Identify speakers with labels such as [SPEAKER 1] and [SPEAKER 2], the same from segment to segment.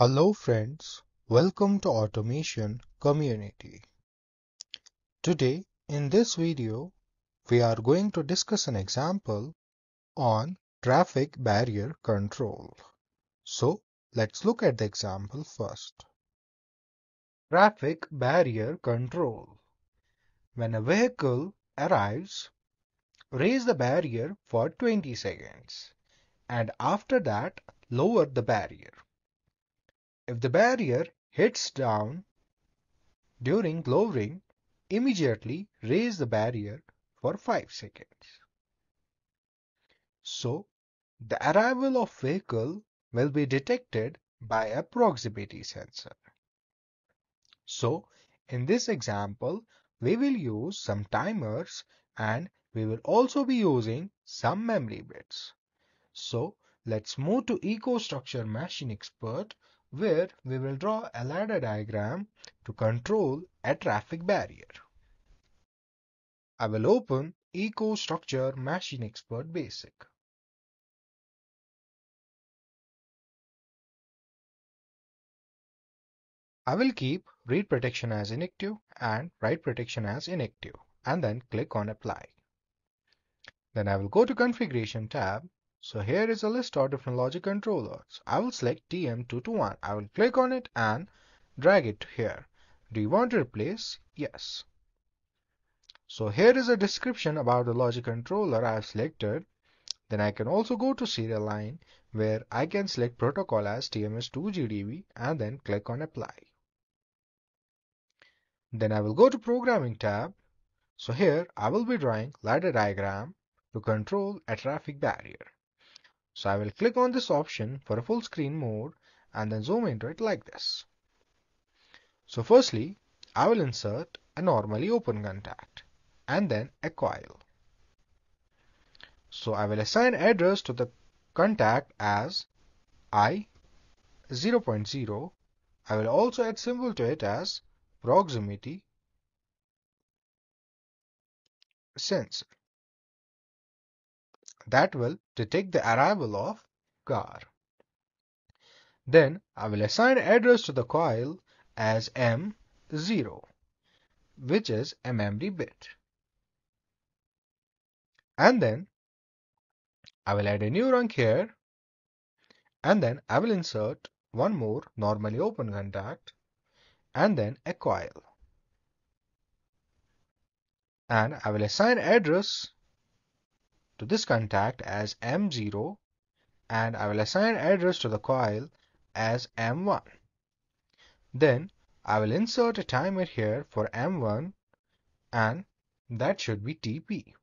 [SPEAKER 1] Hello friends, welcome to Automation Community. Today in this video we are going to discuss an example on traffic barrier control. So let's look at the example first. Traffic barrier control. When a vehicle arrives, raise the barrier for 20 seconds and after that lower the barrier. If the barrier hits down during lowering, immediately raise the barrier for 5 seconds. So, the arrival of vehicle will be detected by a proximity sensor. So, in this example, we will use some timers and we will also be using some memory bits. So, let's move to EcoStruxure Machine Expert where we will draw a ladder diagram to control a traffic barrier. I will open EcoStruxure Machine Expert Basic. I will keep read protection as inactive and write protection as inactive and then click on apply. Then I will go to configuration tab so here is a list of different logic controllers. I will select TM221. I will click on it and drag it here. Do you want to replace? Yes. So here is a description about the logic controller I have selected. Then I can also go to serial line where I can select protocol as TMS2GDB and then click on apply. Then I will go to programming tab. So here I will be drawing ladder diagram to control a traffic barrier. So I will click on this option for a full screen mode and then zoom into it like this. So firstly, I will insert a normally open contact and then a coil. So I will assign address to the contact as i 0.0. I will also add symbol to it as proximity sensor that will detect the arrival of car. Then I will assign address to the coil as M0, which is a memory bit. And then I will add a new rung here and then I will insert one more normally open contact and then a coil. And I will assign address to this contact as M0 and I will assign address to the coil as M1. Then I will insert a timer here for M1 and that should be TP.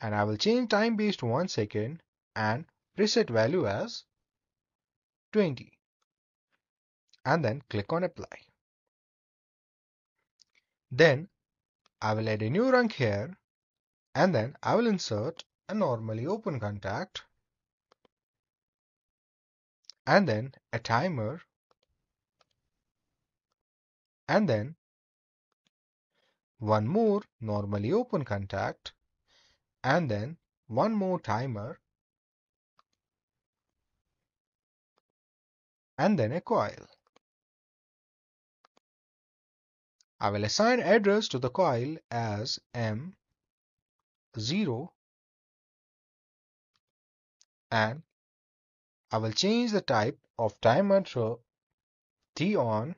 [SPEAKER 1] And I will change time base to 1 second and preset value as 20 and then click on apply. Then I will add a new rung here and then I will insert a normally open contact and then a timer and then one more normally open contact and then one more timer and then a coil. I will assign address to the coil as M 0 and I will change the type of timer to T on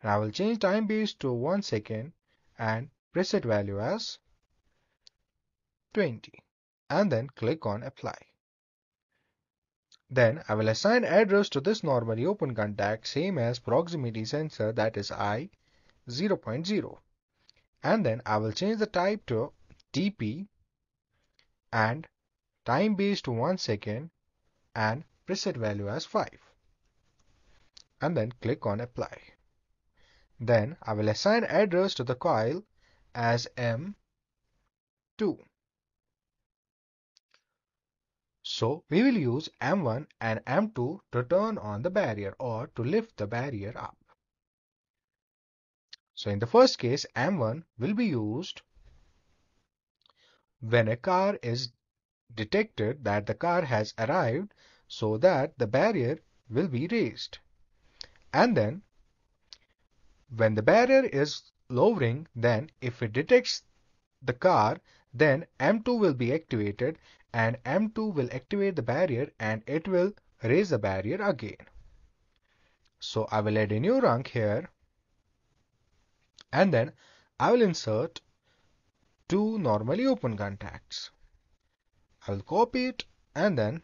[SPEAKER 1] and I will change time base to 1 second and preset value as 20 and then click on apply. Then I will assign address to this normally open contact same as proximity sensor that is I 0.0 and then I will change the type to TP and time base to 1 second and preset value as 5 and then click on apply. Then I will assign address to the coil as M2. So we will use M1 and M2 to turn on the barrier or to lift the barrier up. So in the first case, M1 will be used when a car is detected that the car has arrived so that the barrier will be raised. And then when the barrier is lowering, then if it detects the car, then M2 will be activated and M2 will activate the barrier and it will raise the barrier again. So I will add a new rung here and then I will insert two normally open contacts. I will copy it and then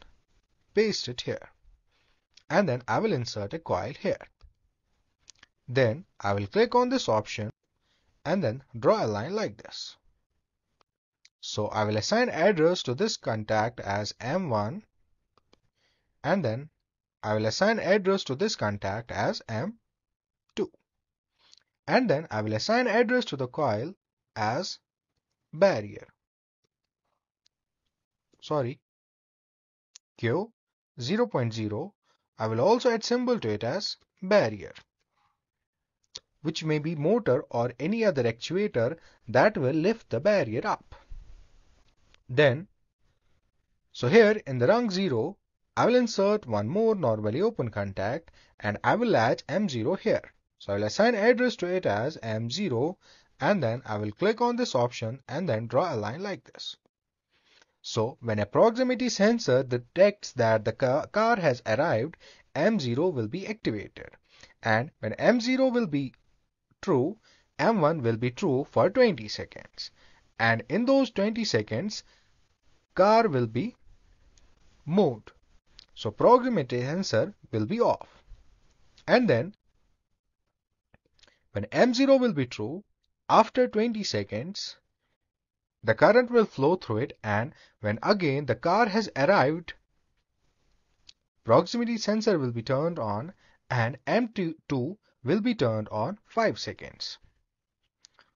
[SPEAKER 1] paste it here. And then I will insert a coil here. Then I will click on this option and then draw a line like this. So I will assign address to this contact as M1 and then I will assign address to this contact as M2 and then I will assign address to the coil as barrier sorry Q 0.0 I will also add symbol to it as barrier which may be motor or any other actuator that will lift the barrier up. Then, so here in the rung 0, I will insert one more normally open contact and I will latch M0 here. So I will assign address to it as M0 and then I will click on this option and then draw a line like this. So when a proximity sensor detects that the car has arrived, M0 will be activated. And when M0 will be true, M1 will be true for 20 seconds. And in those 20 seconds, car will be moved. So proximity sensor will be off. And then when M0 will be true, after 20 seconds, the current will flow through it and when again the car has arrived, proximity sensor will be turned on and M2 will be turned on 5 seconds.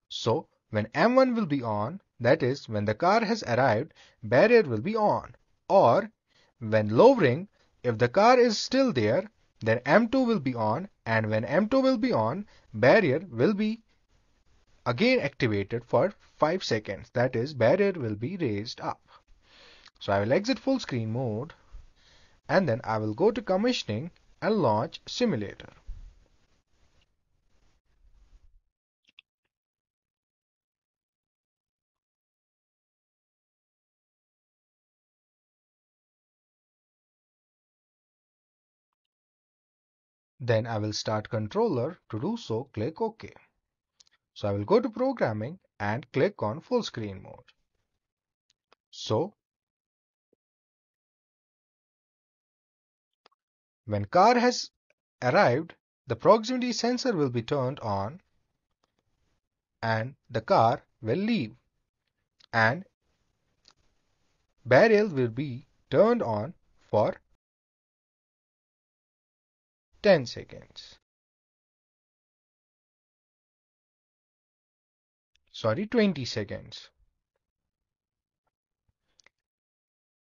[SPEAKER 1] So when M1 will be on, that is when the car has arrived, barrier will be on. Or when lowering, if the car is still there, then M2 will be on and when M2 will be on, barrier will be again activated for 5 seconds. That is, barrier will be raised up. So I will exit full screen mode and then I will go to commissioning and launch simulator. Then I will start controller. To do so, click OK. So I will go to programming and click on full screen mode. So when car has arrived, the proximity sensor will be turned on and the car will leave and barrier will be turned on for 10 seconds. Sorry, 20 seconds.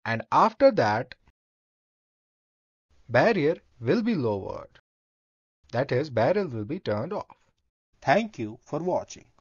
[SPEAKER 1] And after that, barrier will be lowered. That is, barrel will be turned off.
[SPEAKER 2] Thank you for watching.